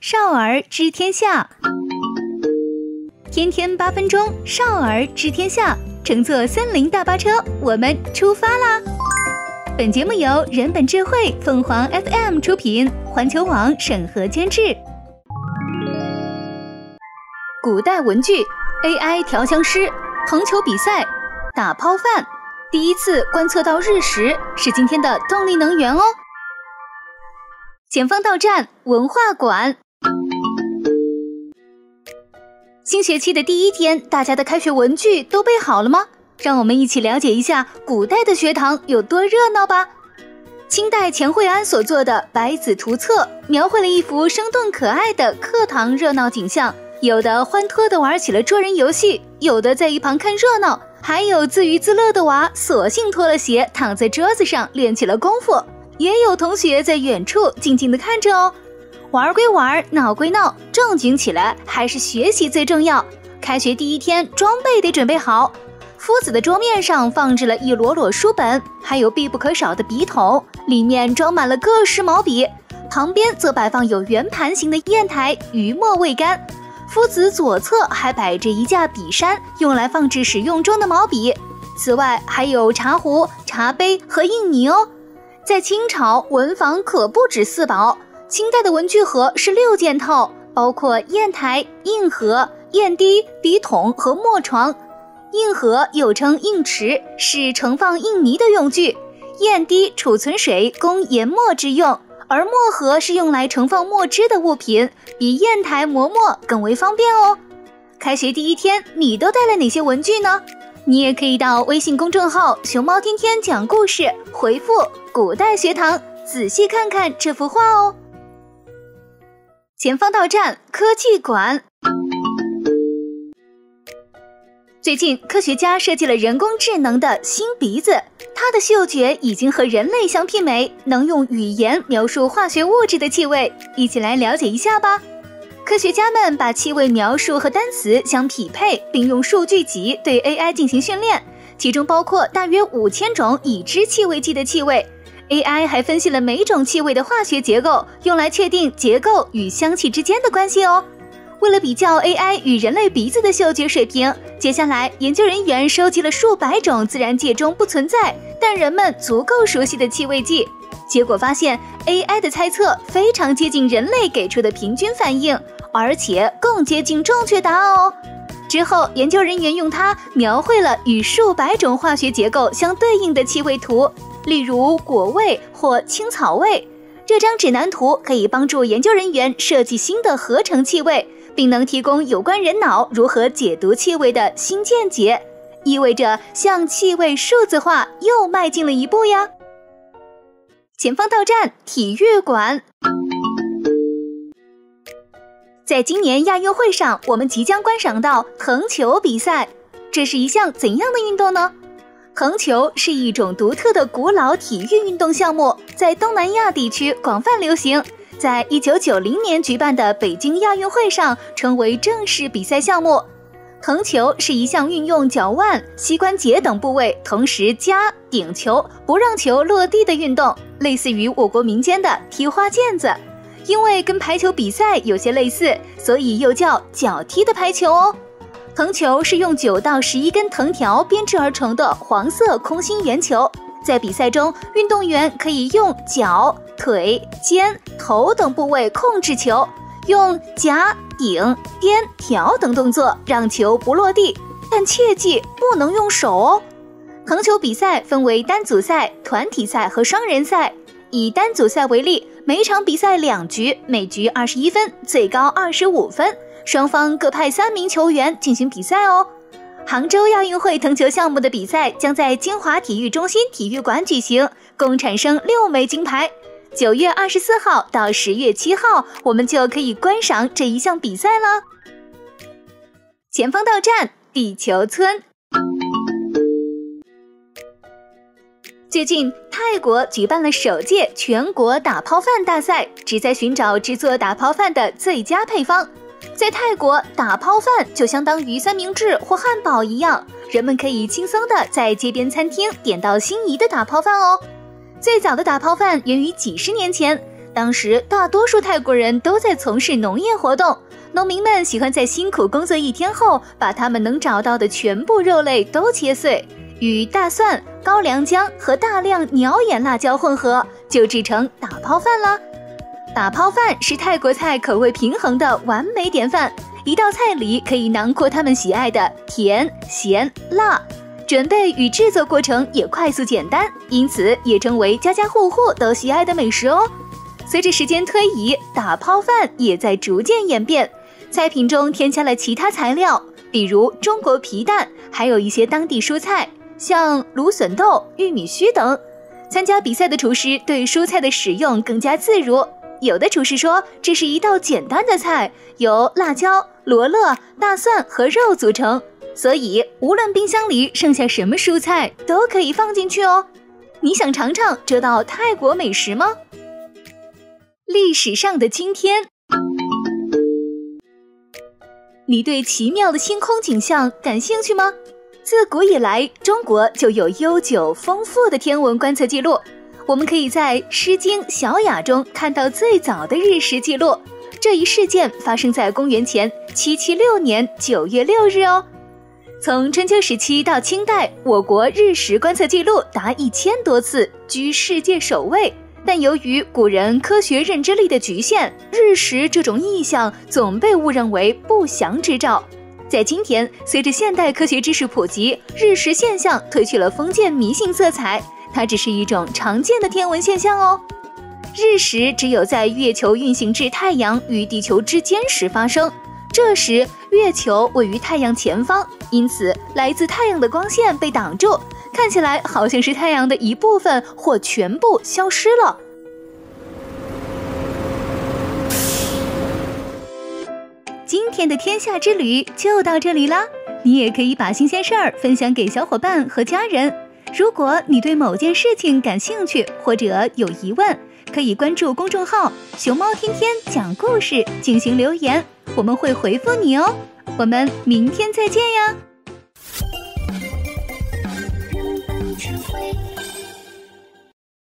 少儿知天下，天天八分钟，少儿知天下。乘坐森林大巴车，我们出发啦！本节目由人本智慧凤凰 FM 出品，环球网审核监制。古代文具 AI 调香师，藤球比赛，打抛饭，第一次观测到日食，是今天的动力能源哦。前方到站文化馆。新学期的第一天，大家的开学文具都备好了吗？让我们一起了解一下古代的学堂有多热闹吧。清代钱惠安所做的《百子图册》描绘了一幅生动可爱的课堂热闹景象，有的欢脱地玩起了捉人游戏，有的在一旁看热闹，还有自娱自乐的娃索性脱了鞋躺在桌子上练起了功夫，也有同学在远处静静地看着哦。玩归玩，闹归闹，正经起来还是学习最重要。开学第一天，装备得准备好。夫子的桌面上放置了一摞摞书本，还有必不可少的笔筒，里面装满了各式毛笔。旁边则摆放有圆盘形的砚台，余墨未干。夫子左侧还摆着一架笔山，用来放置使用中的毛笔。此外，还有茶壶、茶杯和印泥哦。在清朝，文房可不止四宝。清代的文具盒是六件套，包括砚台、印盒、砚滴、笔筒和墨床。印盒又称印池，是盛放印泥的用具；砚滴储存水，供研墨之用；而墨盒是用来盛放墨汁的物品，比砚台磨墨更为方便哦。开学第一天，你都带了哪些文具呢？你也可以到微信公众号“熊猫天天讲故事”回复“古代学堂”，仔细看看这幅画哦。前方到站科技馆。最近，科学家设计了人工智能的新鼻子，它的嗅觉已经和人类相媲美，能用语言描述化学物质的气味。一起来了解一下吧。科学家们把气味描述和单词相匹配，并用数据集对 AI 进行训练，其中包括大约五千种已知气味剂的气味。AI 还分析了每种气味的化学结构，用来确定结构与香气之间的关系哦。为了比较 AI 与人类鼻子的嗅觉水平，接下来研究人员收集了数百种自然界中不存在但人们足够熟悉的气味剂，结果发现 AI 的猜测非常接近人类给出的平均反应，而且更接近正确答案哦。之后，研究人员用它描绘了与数百种化学结构相对应的气味图。例如果味或青草味，这张指南图可以帮助研究人员设计新的合成气味，并能提供有关人脑如何解读气味的新见解，意味着向气味数字化又迈进了一步呀！前方到站体育馆，在今年亚运会上，我们即将观赏到藤球比赛，这是一项怎样的运动呢？藤球是一种独特的古老体育运动项目，在东南亚地区广泛流行。在一九九零年举办的北京亚运会上，成为正式比赛项目。藤球是一项运用脚腕、膝关节等部位同时夹顶球，不让球落地的运动，类似于我国民间的踢花毽子。因为跟排球比赛有些类似，所以又叫脚踢的排球哦。藤球是用九到十一根藤条编织而成的黄色空心圆球，在比赛中，运动员可以用脚、腿、肩、头等部位控制球，用夹、顶、颠、挑等动作让球不落地，但切记不能用手哦。藤球比赛分为单组赛、团体赛和双人赛。以单组赛为例，每场比赛两局，每局二十一分，最高二十五分。双方各派三名球员进行比赛哦。杭州亚运会藤球项目的比赛将在金华体育中心体育馆举行，共产生六枚金牌。九月二十四号到十月七号，我们就可以观赏这一项比赛了。前方到站，地球村。最近，泰国举办了首届全国打抛饭大赛，旨在寻找制作打抛饭的最佳配方。在泰国，打抛饭就相当于三明治或汉堡一样，人们可以轻松的在街边餐厅点到心仪的打抛饭哦。最早的打抛饭源于几十年前，当时大多数泰国人都在从事农业活动，农民们喜欢在辛苦工作一天后，把他们能找到的全部肉类都切碎，与大蒜、高粱姜和大量鸟眼辣椒混合，就制成打抛饭了。打抛饭是泰国菜口味平衡的完美典范，一道菜里可以囊括他们喜爱的甜、咸、辣。准备与制作过程也快速简单，因此也成为家家户户都喜爱的美食哦。随着时间推移，打抛饭也在逐渐演变，菜品中添加了其他材料，比如中国皮蛋，还有一些当地蔬菜，像芦笋豆、玉米须等。参加比赛的厨师对蔬菜的使用更加自如，有的厨师说这是一道简单的菜，有辣椒、罗勒、大蒜和肉组成。所以，无论冰箱里剩下什么蔬菜，都可以放进去哦。你想尝尝这道泰国美食吗？历史上的今天，你对奇妙的星空景象感兴趣吗？自古以来，中国就有悠久丰富的天文观测记录。我们可以在《诗经·小雅》中看到最早的日食记录。这一事件发生在公元前七七六年九月六日哦。从春秋时期到清代，我国日食观测记录达一千多次，居世界首位。但由于古人科学认知力的局限，日食这种异象总被误认为不祥之兆。在今天，随着现代科学知识普及，日食现象褪去了封建迷信色彩，它只是一种常见的天文现象哦。日食只有在月球运行至太阳与地球之间时发生。这时，月球位于太阳前方，因此来自太阳的光线被挡住，看起来好像是太阳的一部分或全部消失了。今天的天下之旅就到这里啦，你也可以把新鲜事儿分享给小伙伴和家人。如果你对某件事情感兴趣或者有疑问，可以关注公众号“熊猫天天讲故事”进行留言。我们会回复你哦，我们明天再见呀。